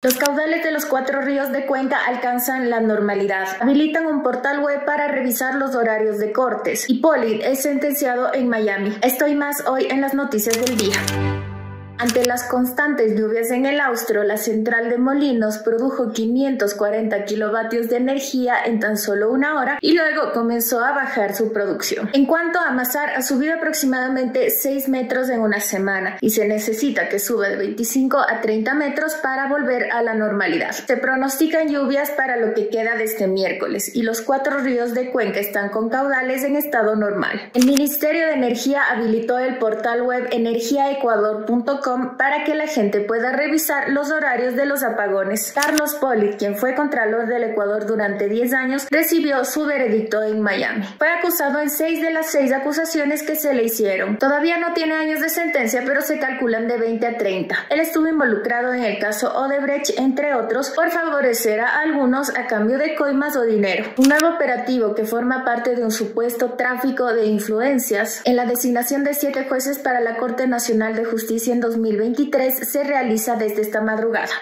Los caudales de los cuatro ríos de Cuenca alcanzan la normalidad. Habilitan un portal web para revisar los horarios de cortes. Hipólito es sentenciado en Miami. Estoy más hoy en las noticias del día. Ante las constantes lluvias en el Austro, la central de Molinos produjo 540 kilovatios de energía en tan solo una hora y luego comenzó a bajar su producción. En cuanto a amasar, ha subido aproximadamente 6 metros en una semana y se necesita que suba de 25 a 30 metros para volver a la normalidad. Se pronostican lluvias para lo que queda de este miércoles y los cuatro ríos de Cuenca están con caudales en estado normal. El Ministerio de Energía habilitó el portal web energiaecuador.com para que la gente pueda revisar los horarios de los apagones. Carlos Polit, quien fue Contralor del Ecuador durante 10 años, recibió su veredicto en Miami. Fue acusado en 6 de las 6 acusaciones que se le hicieron. Todavía no tiene años de sentencia, pero se calculan de 20 a 30. Él estuvo involucrado en el caso Odebrecht, entre otros, por favorecer a algunos a cambio de coimas o dinero. Un nuevo operativo que forma parte de un supuesto tráfico de influencias en la designación de siete jueces para la Corte Nacional de Justicia en 2023 se realiza desde esta madrugada.